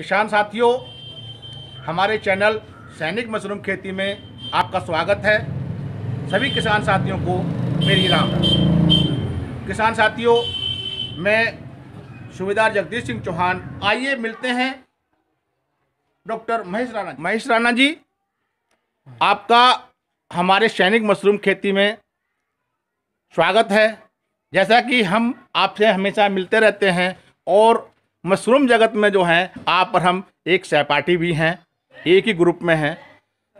किसान साथियों, हमारे चैनल सैनिक मशरूम खेती में आपका स्वागत है। सभी किसान साथियों को मेरी राम किसान साथियों, मैं सुबेदार जगदीश सिंह चौहान, आइए मिलते हैं। डॉक्टर महेश राणा महेश राणा जी, आपका हमारे सैनिक मशरूम खेती में स्वागत है। जैसा कि हम आपसे हमेशा मिलते रहते हैं और मशरूम जगत में जो हैं, आप और हम एक सहपाठी भी हैं, एक ही ग्रुप में हैं।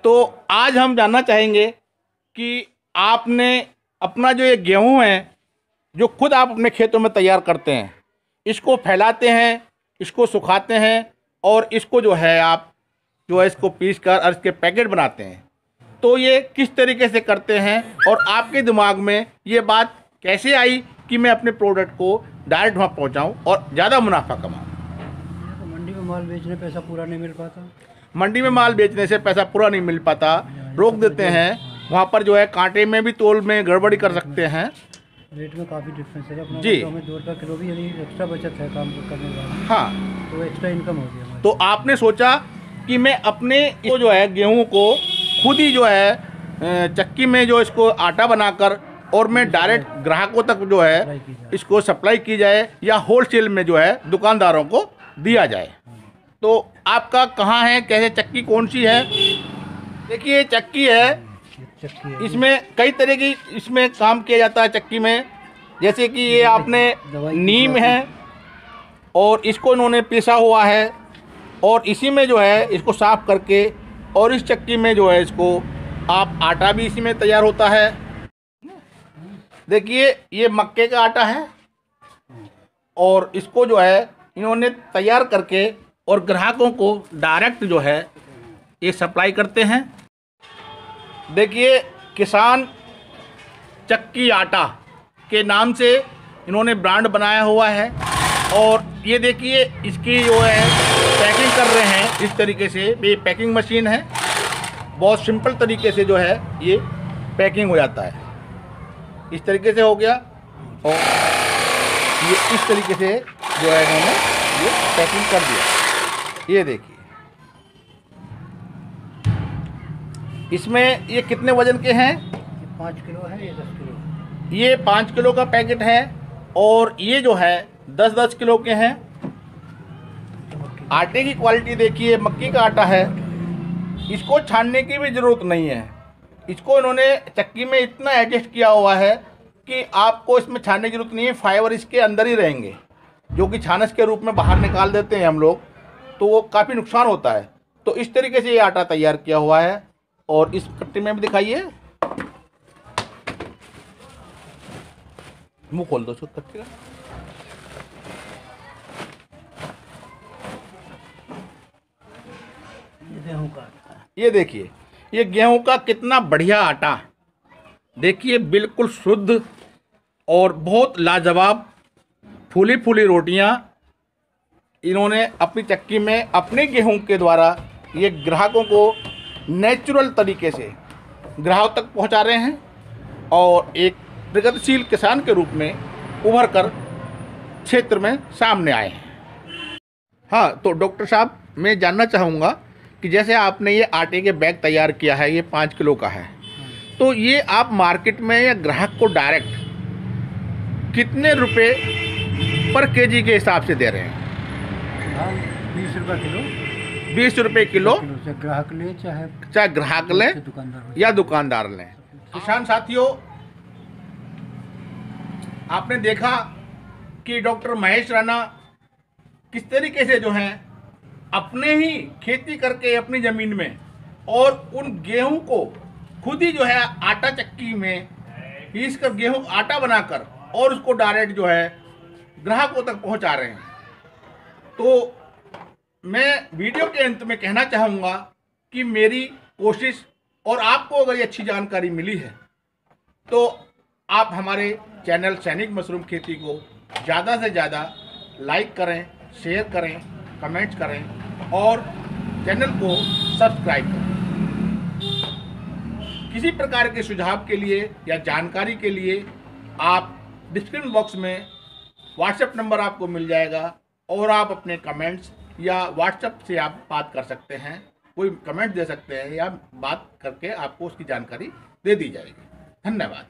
तो आज हम जानना चाहेंगे कि आपने अपना जो ये गेहूँ है, जो खुद आप अपने खेतों में तैयार करते हैं, इसको फैलाते हैं, इसको सुखाते हैं और इसको जो है आप जो है इसको पीस कर और इसके पैकेट बनाते हैं। तो ये किस तरीके से करते हैं और आपके दिमाग में ये बात कैसे आई कि मैं अपने प्रोडक्ट को डायरेक्ट वहाँ पहुँचाऊँ और ज़्यादा मुनाफा कमाऊँ। तो मंडी में माल बेचने पैसा पूरा नहीं मिल पाता। मंडी में माल बेचने से पैसा पूरा नहीं मिल पाता। रोक देते हैं। वहाँ पर जो है कांटे में भी तोल में गड़बड़ी कर सकते हैं। रेट में काफ़ी डिफरेंस है। अपना जी। तो हमें दो रुपये किलो भी यदि एक्स्ट्रा बचत है काम करने का। हाँ। तो एक्स्ट्रा इनकम होगी हमारी तो आपने सोचा कि मैं अपने को जो है गेहूँ को खुद ही जो है चक्की में जो इसको आटा बनाकर और मैं डायरेक्ट ग्राहकों तक जो है इसको सप्लाई की जाए या होलसेल में जो है दुकानदारों को दिया जाए। तो आपका कहाँ है कैसे चक्की कौन सी है? देखिए ये चक्की है। ये चक्की है। इसमें कई तरह की इसमें काम किया जाता है चक्की में। जैसे कि ये आपने नीम है और इसको इन्होंने पीसा हुआ है और इसी में जो है इसको साफ़ करके और इस चक्की में जो है इसको आप आटा भी इसी में तैयार होता है। देखिए, ये मक्के का आटा है और इसको जो है, इन्होंने तैयार करके और ग्राहकों को डायरेक्ट जो है, ये सप्लाई करते हैं। देखिए, किसान चक्की आटा के नाम से इन्होंने ब्रांड बनाया हुआ है और ये देखिए, इसकी जो है पैकिंग कर रहे हैं। इस तरीके से ये पैकिंग मशीन है। बहुत सिंपल तरीके से जो है, ये पैकिंग हो जाता है। इस तरीके से हो गया और ये इस तरीके से जो है इन्होंने ये पैकिंग कर दिया। ये देखिए। इसमें ये कितने वज़न के हैं? पाँच किलो है ये दस किलो। ये पाँच किलो का पैकेट है और ये जो है दस दस किलो के हैं। आटे की क्वालिटी देखिए मक्की का आटा है। इसको छानने की भी ज़रूरत नहीं है। इसको इन्होंने चक्की में इतना एडजस्ट किया हुआ है कि आपको इसमें छानने की ज़रूरत नहीं है फाइबर इसके अंदर ही रहेंगे जो कि छानस के रूप में बाहर निकाल देते हैं हम लोग तो वो काफ़ी नुकसान होता है। तो इस तरीके से ये आटा तैयार किया हुआ है और इस कट्टी में भी दिखाइए। मुँह खोल दो कट्टी का। ये देखिए ये गेहूँ का कितना बढ़िया आटा देखिए, बिल्कुल शुद्ध और बहुत लाजवाब फूली फूली रोटियाँ इन्होंने अपनी चक्की में अपने गेहूँ के द्वारा ये ग्राहकों को नेचुरल तरीके से ग्राहक तक पहुँचा रहे हैं और एक प्रगतिशील किसान के रूप में उभर कर क्षेत्र में सामने आए हैं। हाँ तो डॉक्टर साहब, मैं जानना चाहूँगा कि जैसे आपने ये आटे के बैग तैयार किया है ये पाँच किलो का है। तो ये आप मार्केट में या ग्राहक को डायरेक्ट कितने रुपए पर केजी के हिसाब से दे रहे हैं? बीस रुपये किलो। बीस रुपए किलो। किलो ग्राहक ले चाहे चाहे ग्राहक लें दुकानदार या दुकानदार लें। किसान साथियों आपने देखा कि डॉक्टर महेश राणा किस तरीके से जो हैं अपने ही खेती करके अपनी ज़मीन में और उन गेहूँ को खुद ही जो है आटा चक्की में पीस कर गेहूँ आटा बनाकर और उसको डायरेक्ट जो है ग्राहकों तक पहुँचा रहे हैं। तो मैं वीडियो के अंत में कहना चाहूँगा कि मेरी कोशिश और आपको अगर ये अच्छी जानकारी मिली है तो आप हमारे चैनल सैनिक मशरूम खेती को ज़्यादा से ज़्यादा लाइक करें, शेयर करें कमेंट्स करें और चैनल को सब्सक्राइब करें। किसी प्रकार के सुझाव के लिए या जानकारी के लिए आप डिस्क्रिप्शन बॉक्स में व्हाट्सएप नंबर आपको मिल जाएगा और आप अपने कमेंट्स या व्हाट्सएप से आप बात कर सकते हैं, कोई कमेंट दे सकते हैं या बात करके आपको उसकी जानकारी दे दी जाएगी। धन्यवाद।